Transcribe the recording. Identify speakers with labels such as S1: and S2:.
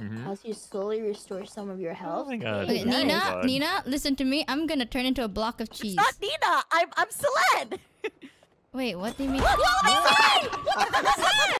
S1: Mhm.
S2: as you slowly restore some of your
S1: Oh
S2: health.
S1: my god.
S3: Okay,
S1: Nice.
S3: Nina,
S1: God.
S3: Nina, listen to me. I'm gonna turn into a block of cheese.
S4: It's not Nina. I'm I'm Selen.
S3: Wait, what do you mean?